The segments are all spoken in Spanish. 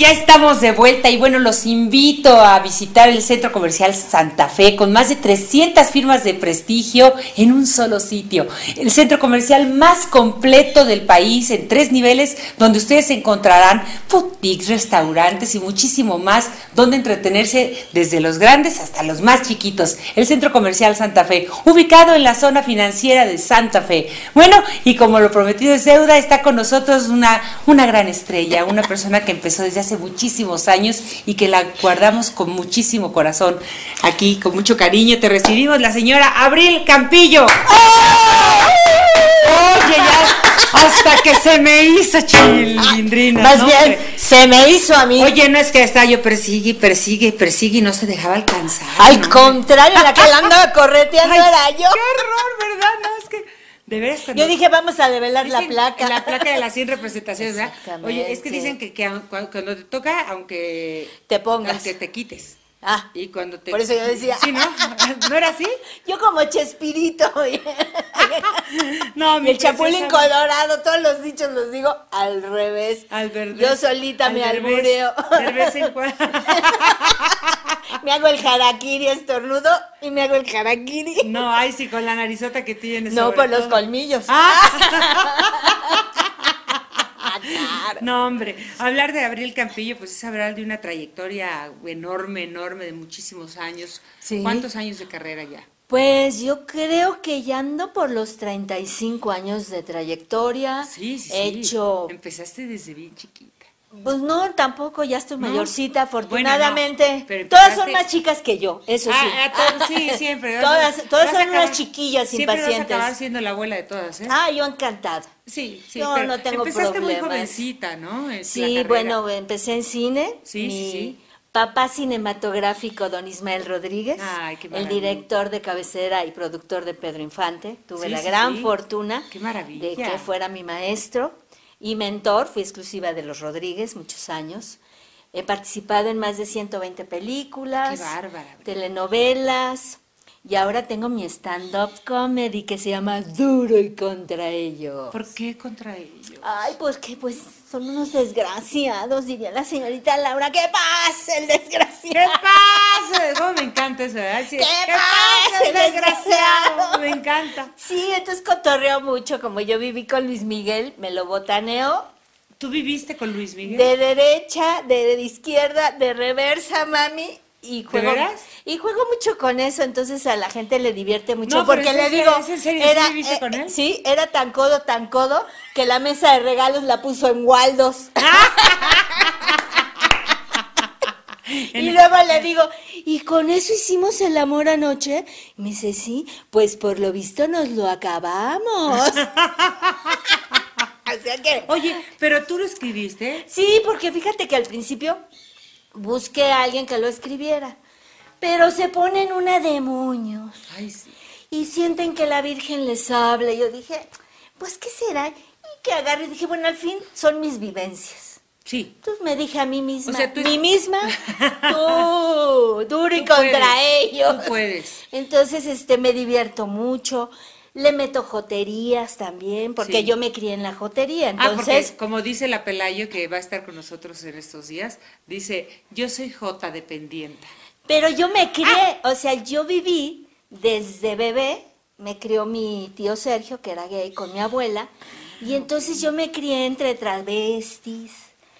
ya estamos de vuelta y bueno, los invito a visitar el Centro Comercial Santa Fe con más de 300 firmas de prestigio en un solo sitio. El centro comercial más completo del país en tres niveles donde ustedes encontrarán boutiques, restaurantes y muchísimo más donde entretenerse desde los grandes hasta los más chiquitos. El Centro Comercial Santa Fe, ubicado en la zona financiera de Santa Fe. Bueno, y como lo prometido es deuda, está con nosotros una, una gran estrella, una persona que empezó desde hace muchísimos años y que la guardamos con muchísimo corazón. Aquí, con mucho cariño, te recibimos la señora Abril Campillo. Oye, ya, hasta que se me hizo chilindrina. Más ¿no? bien, se me hizo a mí. Oye, no es que estaba yo persigue, persigue, persigue y no se dejaba alcanzar. Al ¿no? contrario, la que la andaba correteando Ay, era yo. Qué horror, ¿verdad? No, es que de veras cuando Yo dije, vamos a develar la placa. La placa de las 100 representaciones, ¿verdad? Oye, es que dicen que, que cuando te toca, aunque Te pongas. aunque te quites. Ah, Y cuando te Por eso yo decía. Sí, ¿no? ¿No era así? yo como Chespirito. No, el chapulín colorado, todos los dichos los digo al revés. Al verde. Yo solita me albureo. De vez en cuando. me hago el harakiri estornudo y me hago el harakiri. No, ay, sí, con la narizota que tienes. No, por los colmillos. Ah, no, hombre, hablar de Abril Campillo, pues es hablar de una trayectoria enorme, enorme, de muchísimos años. Sí. ¿Cuántos años de carrera ya? Pues yo creo que ya ando por los 35 años de trayectoria. Sí, sí, sí. He hecho Empezaste desde bien chiquita. Pues no, tampoco, ya estoy ¿No? mayorcita, Bueno, afortunadamente. no, pero todas son más chicas que yo, eso sí. Ah, ah, todas- sí, siempre. todas todas son acabar- unas chiquillas Siempre vas a acabar impacientes. siendo la abuela de todas, ¿eh? Ah, yo encantada. Sí, sí. yo pero no tengo Empezaste muy problemas. jovencita, ¿no? Sí, bueno, empecé en cine. Sí, Mi sí, sí. Papá cinematográfico, don Ismael Rodríguez, Ay, qué el director de cabecera y productor de Pedro Infante. Tuve Sí, la sí, gran sí. fortuna Qué de que fuera mi maestro y mentor. Fui exclusiva de los Rodríguez muchos años. He participado en más de 120 películas, Qué bárbara. telenovelas y ahora tengo mi stand-up comedy que se llama Duro y contra ellos. ¿Por qué contra ellos? Ay, pues que pues son unos desgraciados, diría la señorita Laura. ¿Qué pasa, el ¿Qué desgraciado? pasa? ¿Cómo me encanta eso, ¿verdad? Sí, ¿Qué pasa, el desgraciado? Me encanta. Sí, entonces cotorreo mucho, como yo viví con Luis Miguel, me lo botaneo ¿Tú viviste con Luis Miguel? de derecha, de, de izquierda, de reversa, mami. Y juego, y juego mucho con eso, entonces a la gente le divierte mucho No, porque ¿es le digo, serio? ¿Es en serio? ¿Sí era, eh, con él? sí, era tan codo, tan codo que la mesa de regalos la puso en Waldos. Y luego le digo, ¿y con eso hicimos el amor anoche? Y me dice, sí, pues por lo visto nos lo acabamos. o sea que... Oye, pero tú lo escribiste. Sí, porque fíjate que al principio busqué a alguien que lo escribiera, pero se ponen una de moños Ay, sí. y sienten que la Virgen les habla. Y yo dije, pues, ¿qué será? Y que agarré y dije, bueno, al fin son mis vivencias. Sí. Entonces me dije a mí misma, O sea, tú- mí misma, tú, duro y Tú contra puedes, ellos. tú puedes. Entonces, este, me divierto mucho. Le meto joterías también, porque Sí. yo me crié en la jotería. Ah, porque Entonces, como dice la Pelayo que va a estar con nosotros en estos días, dice, yo soy J dependiente. pero yo me crié, Ah. o sea, yo viví desde bebé, me crió mi tío Sergio, que era gay, con mi abuela, y entonces yo me crié entre travestis.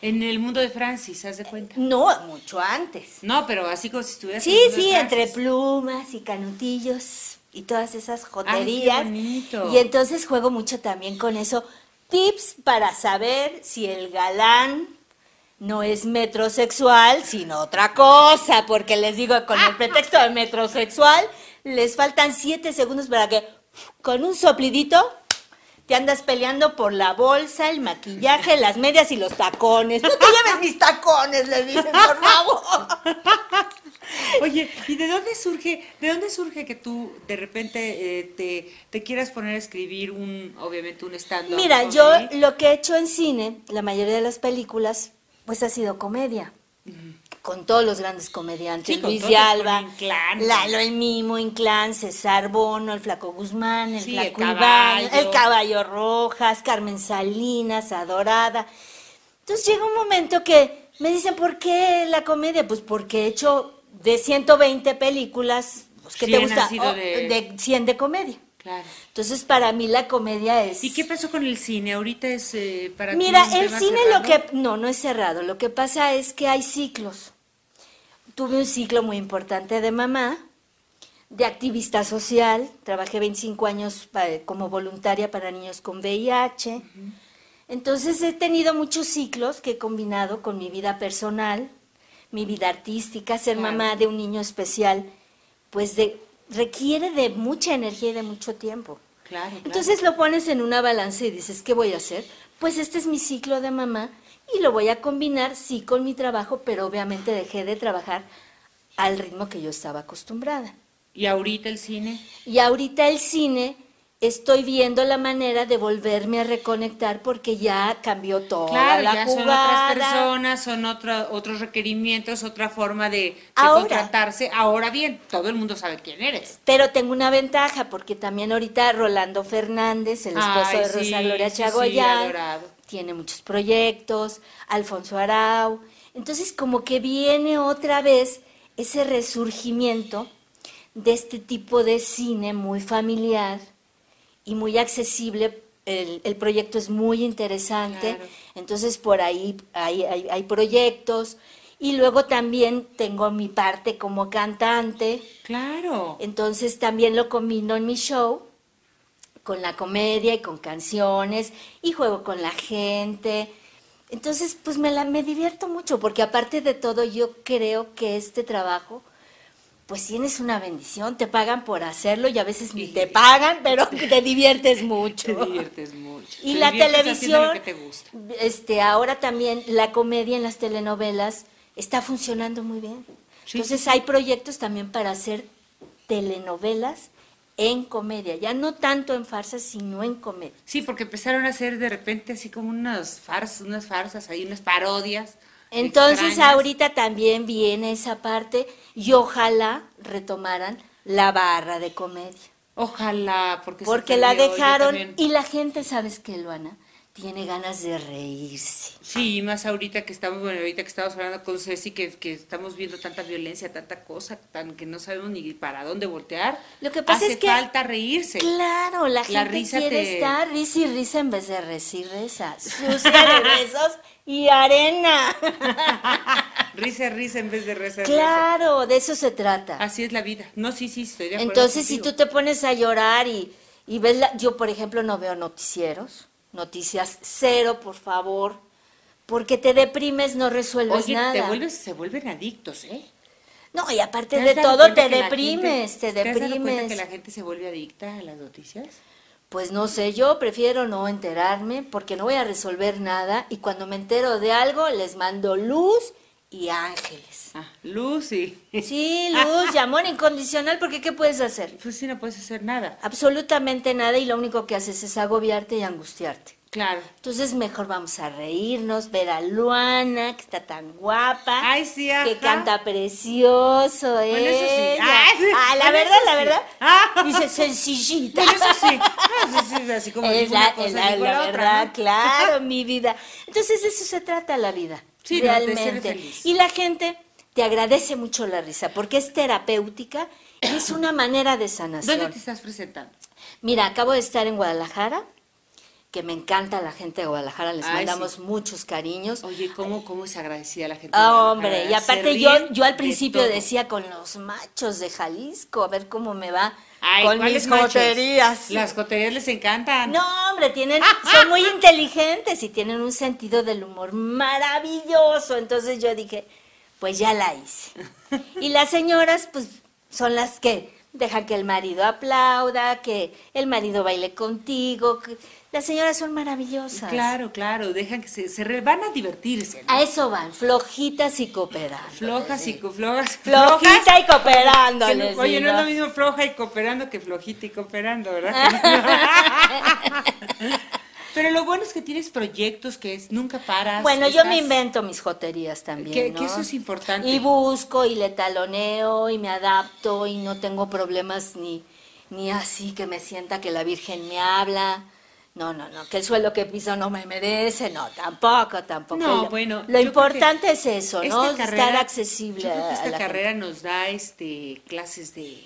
En el mundo de Francis, ¿haz de cuenta? No, mucho antes. No, pero así como si estuvieras en Sí, el mundo de sí, entre plumas y canutillos y todas esas Ay, qué joterías. bonito. y entonces juego mucho también con eso. Tips para saber si el galán no es metrosexual, sino otra cosa, porque les digo, con el pretexto de metrosexual, les faltan siete segundos para que con un soplidito te andas peleando por la bolsa, el maquillaje, las medias y los tacones. No te lleves mis tacones, le dicen, por favor. Oye, ¿y de dónde surge, de dónde surge que tú de repente eh, te, te quieras poner a escribir un, obviamente un stand Mira, yo lo que he hecho en cine, la mayoría de las películas, pues ha sido comedia. Con todos los grandes comediantes, Sí, Luis de Alba, Inclán. Lalo el Mimo, Inclán, César Bono, el Flaco Guzmán, el Sí, el Flaco Iván, Caballo. el Caballo Rojas, Carmen Salinas, Adorada. Entonces llega un momento que Me dicen, ¿por qué la comedia? Pues porque he hecho de 120 películas, pues, ¿qué te 100 gusta? Oh, de- de 100 de comedia. Claro. Entonces, para mí la comedia es... ¿Y qué pasó con el cine? Ahorita es eh, para Mira, el cine cerrado? lo que... No, no es cerrado. Lo que pasa es que hay ciclos. Tuve un ciclo muy importante de mamá, de activista social. Trabajé 25 años como voluntaria para niños con VIH. Entonces he tenido muchos ciclos que he combinado con mi vida personal, mi vida artística, ser Claro. mamá de un niño especial, pues de, requiere de mucha energía y de mucho tiempo. Claro, claro. Entonces lo pones en una balanza y dices, ¿qué voy a hacer? Pues este es mi ciclo de mamá y lo voy a combinar, sí, con mi trabajo, pero obviamente dejé de trabajar al ritmo que yo estaba acostumbrada. ¿Y ahorita el cine? Y ahorita el cine, estoy viendo la manera de volverme a reconectar porque ya cambió toda Claro, la ya jugada. son otras personas, son otra- otros requerimientos, otra forma de, de Ahora. contratarse. Ahora bien, todo el mundo sabe quién eres. Pero tengo una ventaja porque también ahorita Rolando Fernández, el esposo Ay, de Rosa Gloria sí, Chagoyán, tiene muchos proyectos, Alfonso Arau. Entonces como que viene otra vez ese resurgimiento de este tipo de cine muy familiar y muy accesible. El, el proyecto es muy interesante, Claro. entonces por ahí hay, hay- hay proyectos. Y luego también tengo mi parte como cantante, Claro. entonces también lo combino en mi show con la comedia y con canciones y juego con la gente. Entonces, pues me, la, me divierto mucho porque aparte de todo yo creo que este trabajo, pues tienes una bendición, te pagan por hacerlo y a veces ni te pagan, pero te diviertes mucho. Te diviertes mucho. Y Te la televisión, lo que te gusta. este, ahora también la comedia en las telenovelas está funcionando muy bien. Sí, Entonces hay proyectos también para hacer telenovelas en comedia, ya no tanto en farsas, sino en comedia. Sí, porque empezaron a hacer de repente así como unas farsas, unas farsas, ahí unas parodias. Entonces extrañas. ahorita también viene esa parte y ojalá retomaran la barra de comedia. Ojalá, porque se Porque la dejaron y la gente, ¿sabes qué, Luana? Tiene ganas de reírse. Sí, más ahorita que estamos, bueno, ahorita que estamos hablando con Ceci, que, que estamos viendo tanta violencia, tanta cosa, tan que no sabemos ni para dónde voltear. Lo que pasa Hace es que- falta reírse. Claro, la gente risa quiere te- estar risa y risa en vez de risa y. Sucia de besos y arena. Risa, risa en vez de reza. reza. claro, de eso se trata. Así es la vida. No, sí, sí, estoy de acuerdo. Entonces, si tú te pones a llorar y, y ves, la- yo por ejemplo no veo noticieros, noticias cero, por favor, porque te deprimes, no resuelves Oye, nada. te vuelves, se vuelven adictos, ¿eh? No, y aparte ¿Te de todo te deprimes, gente- te ¿Te has dado cuenta deprimes. que la gente se vuelve adicta a las noticias? Pues no sé, yo prefiero no enterarme porque no voy a resolver nada y cuando me entero de algo les mando luz y ángeles. Ah, Lucy. Sí, luz y amor incondicional porque ¿qué puedes hacer? Pues sí, no puedes hacer nada. Absolutamente nada y lo único que haces es agobiarte y angustiarte. Claro. Entonces mejor vamos a reírnos, ver a Luana, que está tan guapa. Ay, sí, Que ajá. canta precioso, Bueno, eso sí. Ay, sí. Ah, la Bueno, verdad, la sí. verdad. Ah. Dice sencillita. Bueno, eso sí. Ah, sí, sí, así como Es la, cosa, es la- la la otra, verdad, ¿no? claro, mi vida. Entonces de eso se trata la vida, Sí, realmente. y la gente te agradece mucho la risa porque es terapéutica y es una manera de sanación. ¿Dónde te estás presentando? Mira, acabo de estar en Guadalajara, que me encanta la gente de Guadalajara, les Ay, mandamos sí. muchos cariños. Oye, ¿cómo, cómo es agradecida la gente? de Ah, hombre, y aparte yo, yo al principio decía con los machos de Jalisco, a ver cómo me va Ay, con ¿cuáles mis joterías. Las joterías les encantan. No, hombre, tienen, son muy inteligentes y tienen un sentido del humor maravilloso. Entonces yo dije, pues ya la hice. Y las señoras, pues, son las que dejan que el marido aplauda, que el marido baile contigo. que- Las señoras son maravillosas. Claro, claro, dejan que se, se re- van a divertirse. ¿no? A eso van, flojitas y cooperando. Flojas y flojas. Flojita y cooperando. Oye, no es lo mismo floja y cooperando que flojita y cooperando, ¿verdad? Pero lo bueno es que tienes proyectos que es, nunca paras. Bueno, yo me invento mis joterías también. Que- ¿no? que eso es importante. Y busco y le taloneo y me adapto y no tengo problemas ni, ni así que me sienta que la Virgen me habla. No, no, no, que el suelo que piso no me merece, no, tampoco, tampoco. No, Lo- bueno, Lo importante es eso, ¿no? carrera- Estar accesible. Yo creo que a esta gente. carrera nos da este clases de,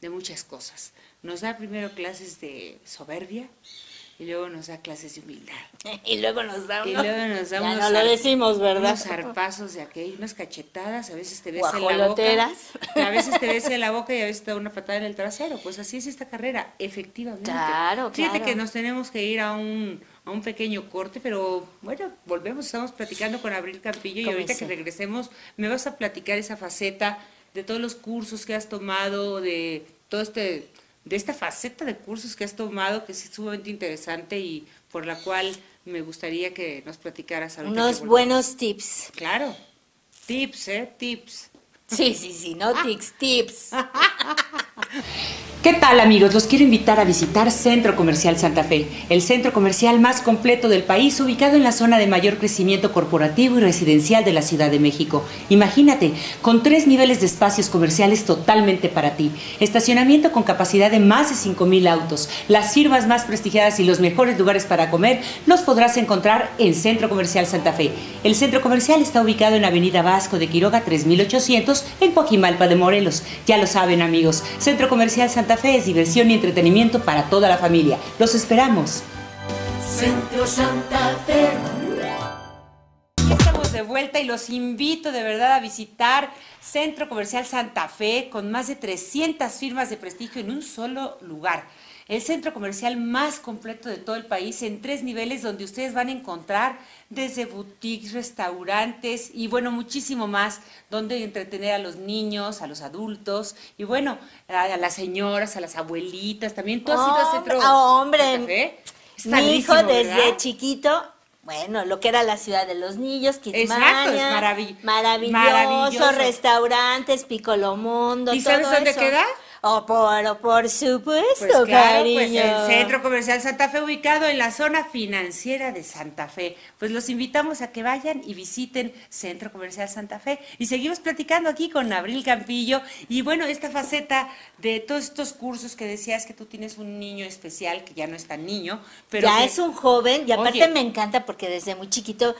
de muchas cosas. Nos da primero clases de soberbia y luego nos da clases de humildad. Y luego nos da Y unos- luego nos da ya unos no lo decimos, ¿verdad? Unos zarpazos de aquello, unas cachetadas, a veces te ves en la boca. A veces te ves en la boca y a veces te da una patada en el trasero. Pues así es esta carrera, efectivamente. Claro, Fíjate claro. que nos tenemos que ir a un, a un pequeño corte, pero bueno, volvemos, estamos platicando con Abril Campillo y ¿Cómo ahorita que regresemos me vas a platicar esa faceta de todos los cursos que has tomado, de todo este de esta faceta de cursos que has tomado que es sumamente interesante y por la cual me gustaría que nos platicaras ahorita Unos buenos tips. Claro. Tips, ¿eh? Tips. Sí, sí, sí, no tips, tips. ¿Qué tal amigos? Los quiero invitar a visitar Centro Comercial Santa Fe, el centro comercial más completo del país, ubicado en la zona de mayor crecimiento corporativo y residencial de la Ciudad de México. Imagínate, con tres niveles de espacios comerciales totalmente para ti, estacionamiento con capacidad de más de 5.000 autos, las firmas más prestigiadas y los mejores lugares para comer, los podrás encontrar en Centro Comercial Santa Fe. El centro comercial está ubicado en Avenida Vasco de Quiroga 3800 en Coajimalpa de Morelos. Ya lo saben amigos, Centro Comercial Santa Fe es diversión y entretenimiento para toda la familia. Los esperamos. Centro Santa Fe. Estamos de vuelta y los invito de verdad a visitar Centro Comercial Santa Fe con más de 300 firmas de prestigio en un solo lugar. El centro comercial más completo de todo el país en tres niveles donde ustedes van a encontrar desde boutiques, restaurantes y bueno, muchísimo más, donde entretener a los niños, a los adultos y bueno, a, a las señoras, a las abuelitas, también tú has ido al centro Hombre, hombre. Mi hijo desde ¿verdad? chiquito, bueno, lo que era la ciudad de los niños, Exacto, Kismania, es maravill- maravilloso, maravilloso. restaurantes, Picolomundo, ¿Y sabes dónde eso. queda? Oh, por, por supuesto, Pues claro, cariño. pues el Centro Comercial Santa Fe ubicado en la zona financiera de Santa Fe. Pues los invitamos a que vayan y visiten Centro Comercial Santa Fe. Y seguimos platicando aquí con Abril Campillo. Y bueno, esta faceta de todos estos cursos que decías que tú tienes un niño especial, que ya no es tan niño, pero ya que- es un joven y aparte Oye. me encanta porque desde muy chiquito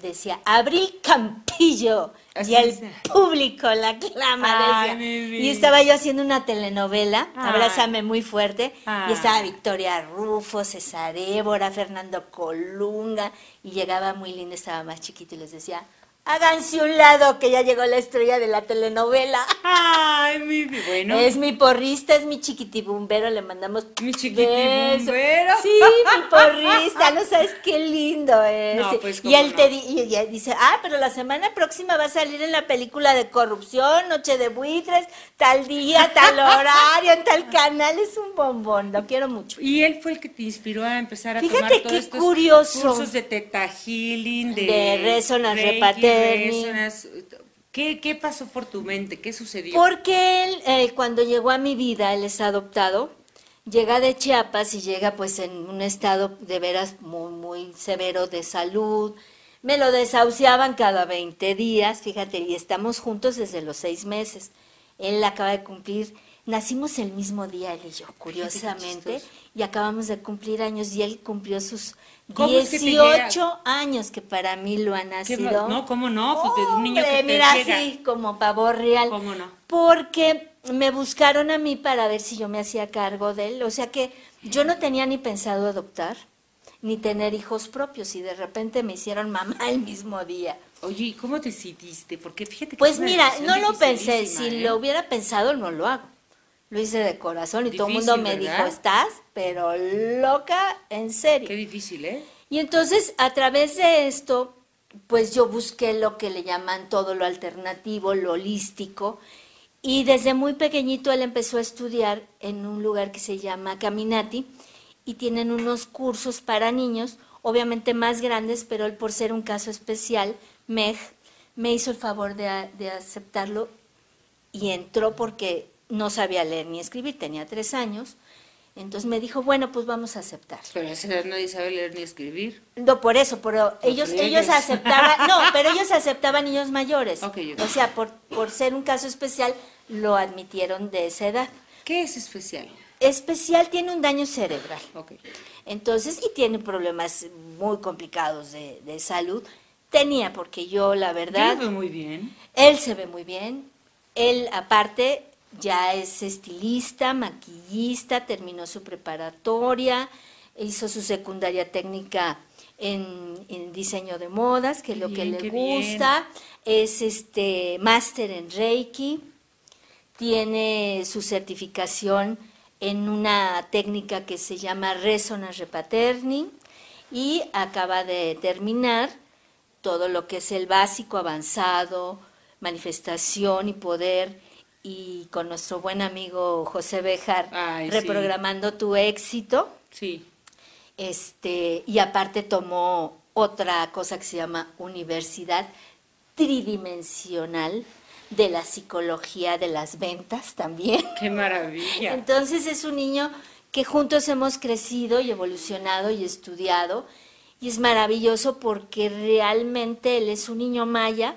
decía Abril Campillo Así y el público la aclama Ay, decía. y estaba yo haciendo una telenovela Ay. Abrázame muy fuerte Ay. y estaba Victoria Rufo César Évora Fernando Colunga y llegaba muy linda estaba más chiquito y les decía háganse un lado que ya llegó la estrella de la telenovela Ay, mi bueno. es mi porrista, es mi chiquitibumbero, le mandamos Mi chiquitibumbero. Sí, mi porrista, no sabes qué lindo es. No, pues, y él no. te di- y ella dice, ah, pero la semana próxima va a salir en la película de corrupción, Noche de Buitres, tal día, tal horario, en tal canal, es un bombón, lo quiero mucho. Y él fue el que te inspiró a empezar a Fíjate tomar todos qué estos curioso. cursos de Teta Healing, de, De Resonance ¿Qué, ¿Qué pasó por tu mente? ¿Qué sucedió? Porque él, eh, cuando llegó a mi vida, él es adoptado, llega de Chiapas y llega pues en un estado de veras muy, muy severo de salud. Me lo desahuciaban cada 20 días, fíjate, y estamos juntos desde los seis meses. Él acaba de cumplir, nacimos el mismo día él y yo, curiosamente, y acabamos de cumplir años y él cumplió sus ¿Cómo es que te llega? 18 años, que para mí lo han ¿Qué nacido. no, ¿cómo no? Pues de un niño que te mira, llega. así como pavor real. ¿Cómo no? Porque me buscaron a mí para ver si yo me hacía cargo de él. O sea que yo no tenía ni pensado adoptar, ni tener hijos propios, y de repente me hicieron mamá el mismo día. Oye, ¿y cómo decidiste? Porque fíjate que Pues mira, no lo pensé. Si ¿eh? lo hubiera pensado, no lo hago. Lo hice de corazón y todo el mundo me ¿verdad? dijo, estás, pero loca, en serio. Qué difícil, ¿eh? Y entonces, a través de esto, pues yo busqué lo que le llaman todo lo alternativo, lo holístico. Y desde muy pequeñito él empezó a estudiar en un lugar que se llama Caminati y tienen unos cursos para niños, obviamente más grandes, pero él por ser un caso especial, Meg, me hizo el favor de, de aceptarlo y entró porque no sabía leer ni escribir, tenía tres años. Entonces me dijo, bueno, pues vamos a aceptar. Pero a esa edad nadie sabe leer ni escribir. No, por eso, pero ellos, ellos aceptaban, no, pero ellos aceptaban niños mayores. O sea, por, por ser un caso especial, lo admitieron de esa edad. ¿Qué es especial? especial tiene un daño cerebral. Ok. Entonces, y tiene problemas muy complicados de, de salud. Tenía, porque yo, la verdad, lo veo muy bien. él se ve muy bien. Él, aparte, ya es estilista, maquillista, terminó su preparatoria, hizo su secundaria técnica en, en diseño de modas, que es lo que le bien. gusta. Es este máster en Reiki. Tiene su certificación en una técnica que se llama Resonance Repaterning y acaba de terminar todo lo que es el básico avanzado, manifestación y poder, y con nuestro buen amigo José Bejar, Ay, sí. reprogramando tu éxito. Sí. Este, y aparte tomó otra cosa que se llama Universidad Tridimensional de la Psicología de las Ventas también. Qué maravilla. Entonces es un niño que juntos hemos crecido y evolucionado y estudiado. Y es maravilloso porque realmente él es un niño maya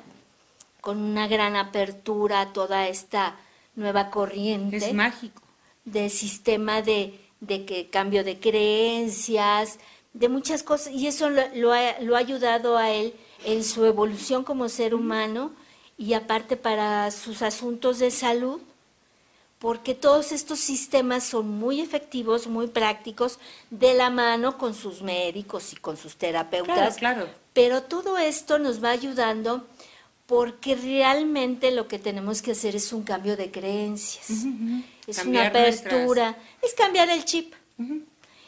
con una gran apertura a toda esta nueva corriente Es mágico. de sistema de, de que cambio de creencias, de muchas cosas, y eso lo, lo ha, lo ha ayudado a él en su evolución como ser humano y aparte para sus asuntos de salud, porque todos estos sistemas son muy efectivos, muy prácticos, de la mano con sus médicos y con sus terapeutas. Claro, claro. Pero todo esto nos va ayudando porque realmente lo que tenemos que hacer es un cambio de creencias. Es una nuestras- apertura, es cambiar el chip.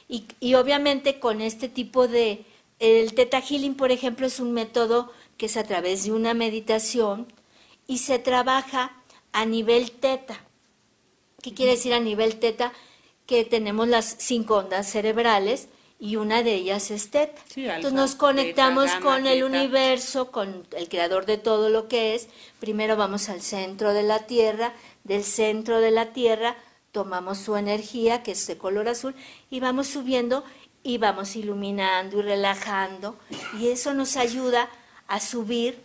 y, y obviamente con este tipo de... El Theta Healing, por ejemplo, es un método que es a través de una meditación y se trabaja a nivel teta. ¿Qué quiere decir a nivel teta? Que tenemos las cinco ondas cerebrales y una de ellas es teta. Sí, alfa, Entonces nos conectamos con el teta. universo, con el creador de todo lo que es. Primero vamos al centro de la Tierra, del centro de la Tierra tomamos su energía, que es de color azul, y vamos subiendo y vamos iluminando y relajando. Y eso nos ayuda a subir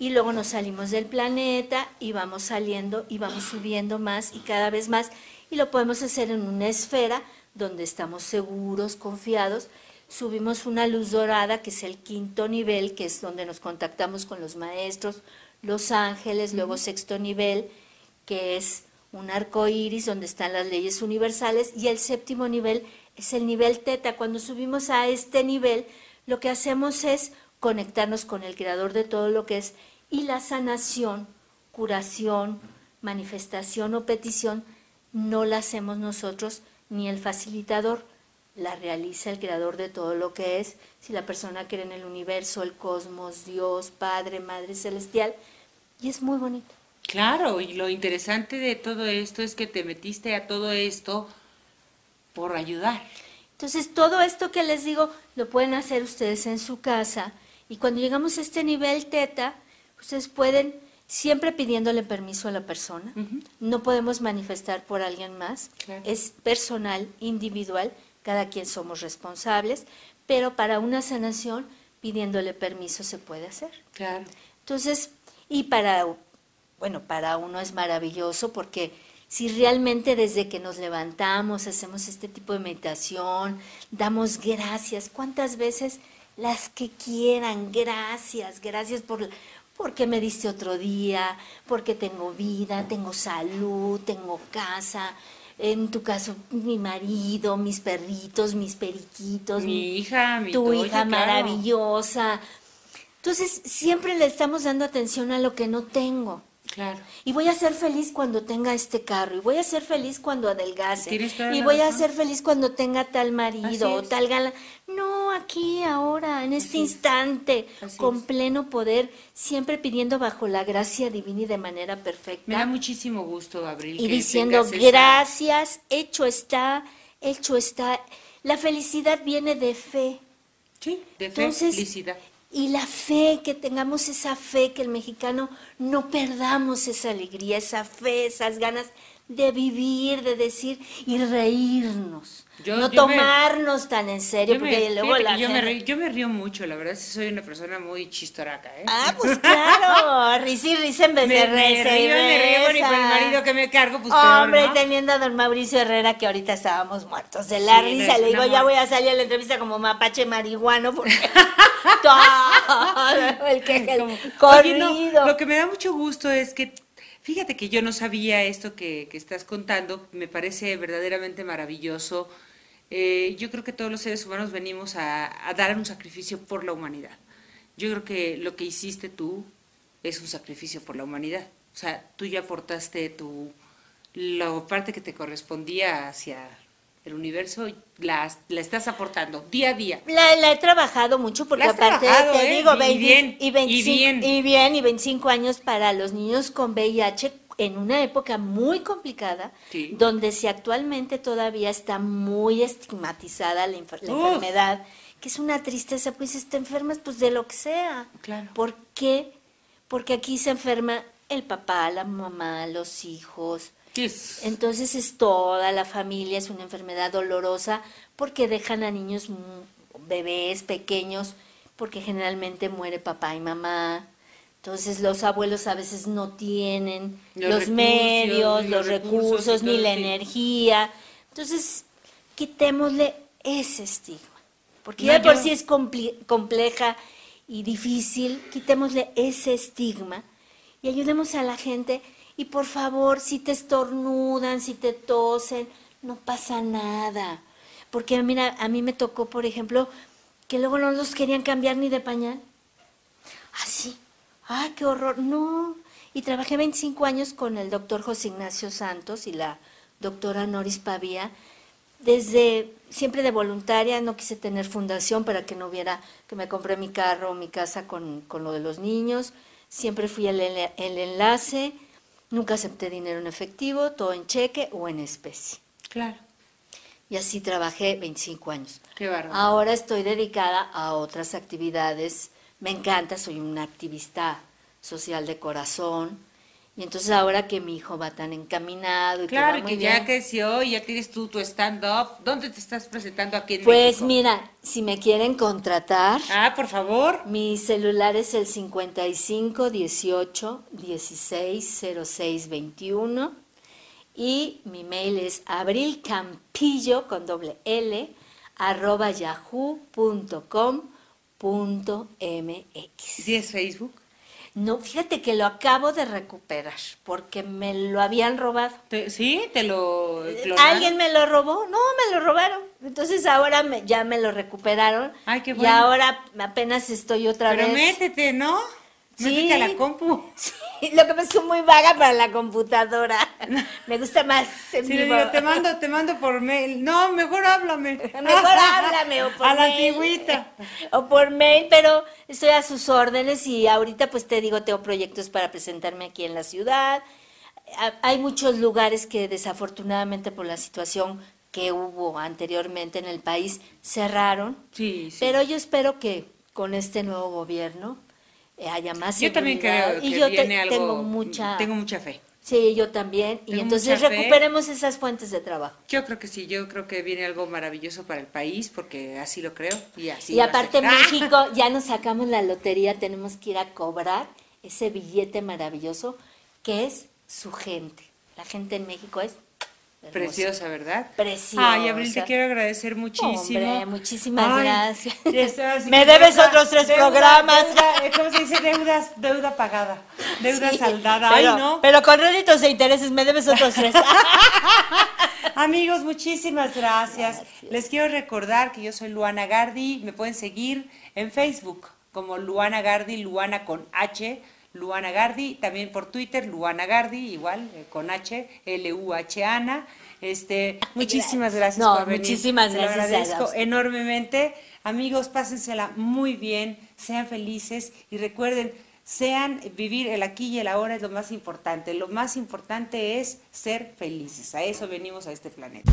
y luego nos salimos del planeta y vamos saliendo y vamos subiendo más y cada vez más. Y lo podemos hacer en una esfera donde estamos seguros, confiados. Subimos una luz dorada, que es el quinto nivel, que es donde nos contactamos con los maestros, los ángeles, luego sexto nivel, que es un arco iris donde están las leyes universales, y el séptimo nivel es el nivel teta. Cuando subimos a este nivel, lo que hacemos es conectarnos con el creador de todo lo que es, y la sanación, curación, manifestación o petición no la hacemos nosotros ni el facilitador, la realiza el creador de todo lo que es. Si la persona cree en el universo, el cosmos, Dios, Padre, Madre Celestial, y es muy bonito. Claro, y lo interesante de todo esto es que te metiste a todo esto por ayudar. Entonces, todo esto que les digo lo pueden hacer ustedes en su casa. Y cuando llegamos a este nivel teta, ustedes pueden, siempre pidiéndole permiso a la persona, no podemos manifestar por alguien más, Claro. es personal, individual, cada quien somos responsables, pero para una sanación, pidiéndole permiso se puede hacer. Claro. Entonces, y para, bueno, para uno es maravilloso porque si realmente desde que nos levantamos hacemos este tipo de meditación, damos gracias, ¿cuántas veces las que quieran? Gracias, gracias por porque me diste otro día, porque tengo vida, tengo salud, tengo casa, en tu caso mi marido, mis perritos, mis periquitos, Mi hija, mi tu Toya, hija claro. maravillosa. Entonces, siempre le estamos dando atención a lo que no tengo. Claro. Y voy a ser feliz cuando tenga este carro, y voy a ser feliz cuando adelgace, y voy a ser feliz cuando tenga tal marido o tal gala. No, aquí, ahora, en este Así instante, con es. pleno poder, siempre pidiendo bajo la gracia divina y de manera perfecta. Me da muchísimo gusto, Abril. y que diciendo esa- gracias, hecho está, hecho está. La felicidad viene de fe. Sí, de fe, Entonces, felicidad. Y la fe, que tengamos esa fe, que el mexicano no perdamos esa alegría, esa fe, esas ganas de vivir, de decir y reírnos. Yo- no yo me- tomarnos tan en serio, Yo me, porque luego la me gente- río, yo me río mucho, la verdad, soy una persona muy chistoraca, ¿eh? Ah, pues claro, risa y risa en vez me, de reza y me río, y con el marido que me cargo, pues peor, Hombre, ¿no? teniendo a don Mauricio Herrera, que ahorita estábamos muertos de la Sí, risa. Le digo, ya voy a salir a la entrevista como mapache marihuano, porque todo el que el Como- corrido. Oye, no, lo que me da mucho gusto es que, fíjate que yo no sabía esto que, que estás contando, me parece verdaderamente maravilloso. Eh, yo creo que todos los seres humanos venimos a, a dar un sacrificio por la humanidad. Yo creo que lo que hiciste tú es un sacrificio por la humanidad. O sea, tú ya aportaste tu, la parte que te correspondía hacia el universo, la, la estás aportando día a día. La, la he trabajado mucho porque aparte te ¿eh? digo Y 20 bien, y y 25 bien. y bien y 25 años para los niños con VIH en una época muy complicada Sí. donde si actualmente todavía está muy estigmatizada la, enfermedad, que es una tristeza, pues si te enfermas pues de lo que sea. Claro. ¿Por qué? Porque aquí se enferma el papá, la mamá, los hijos, Yes. entonces es toda la familia, es una enfermedad dolorosa porque dejan a niños bebés pequeños, porque generalmente muere papá y mamá. Entonces los abuelos a veces no tienen Los los, recursos, medios, los los recursos ni la energía. Entonces, quitémosle ese estigma. Porque ya por sí es compleja y difícil, quitémosle ese estigma y ayudemos a la gente. Y por favor, si te estornudan, si te tosen, no pasa nada. Porque mira, a mí me tocó, por ejemplo, que luego no los querían cambiar ni de pañal. Así. ¡Ay, qué horror! No. Y trabajé 25 años con el doctor José Ignacio Santos y la doctora Noris Pavía. Desde siempre de voluntaria, no quise tener fundación para que no hubiera que me compré mi carro, mi casa con, con lo de los niños. Siempre fui el, el enlace. Nunca acepté dinero en efectivo, todo en cheque o en especie. Claro. Y así trabajé 25 años. Qué bárbaro. Ahora estoy dedicada a otras actividades. Me encanta, soy una activista social de corazón. Y entonces ahora que mi hijo va tan encaminado y Claro, que va que ya bien, creció y ya tienes tú tu stand-up. ¿Dónde te estás presentando aquí en pues México? mira, si me quieren contratar, Ah, por favor. mi celular es el 55 18 16 06 21 y mi mail es abrilcampillo con doble L arroba yahoo.com.mx. ¿Sí es Facebook? No, fíjate que lo acabo de recuperar porque me lo habían robado. Te- ¿Sí? ¿Te lo clonaron? ¿Alguien me lo robó? No, me lo robaron. Entonces ahora me- ya me lo recuperaron. Ay, qué Y bueno. ahora apenas estoy otra Pero vez. métete, ¿no? Sí. Métete a la compu. Sí, lo que pasa es muy vaga para la computadora. Me gusta más en Sí, vivo. digo, te mando, te mando por mail. No, mejor háblame. Mejor háblame o por A la antigüita. O por mail, pero estoy a sus órdenes y ahorita pues te digo, tengo proyectos para presentarme aquí en la ciudad. Ha- Hay muchos lugares que desafortunadamente por la situación que hubo anteriormente en el país cerraron, Sí, sí. pero yo espero que con este nuevo gobierno haya más yo también creo que y yo te- viene algo. tengo mucha Tengo mucha fe. Sí, yo también. Y entonces fe. recuperemos esas fuentes de trabajo. Yo creo que sí, yo creo que viene algo maravilloso para el país, porque así lo creo, y así y aparte en México ya nos sacamos la lotería, tenemos que ir a cobrar ese billete maravilloso que es su gente. La gente en México es hermosa. Preciosa, ¿verdad? Preciosa. Ay, Abril, te quiero agradecer muchísimo. Hombre, muchísimas Ay, gracias. así Me debes deuda- otros tres deuda- programas. deuda, eh, ¿Cómo se dice? Deudas, deuda pagada. Deuda Sí, saldada. Pero, Ay, no. pero con réditos e intereses me debes otros tres. Amigos, muchísimas gracias. Les quiero recordar que yo soy Luana Gardi. Me pueden seguir en Facebook como Luana Gardi, Luana con H, Luana Gardi. También por Twitter, Luana Gardi, igual eh, con H, L-U-H Ana. Este, muchísimas gracias No, por venir. muchísimas Se gracias agradezco enormemente. Amigos, pásensela muy bien, sean felices y recuerden, sean vivir el aquí y el ahora es lo más importante. Lo más importante es ser felices. A eso venimos a este planeta.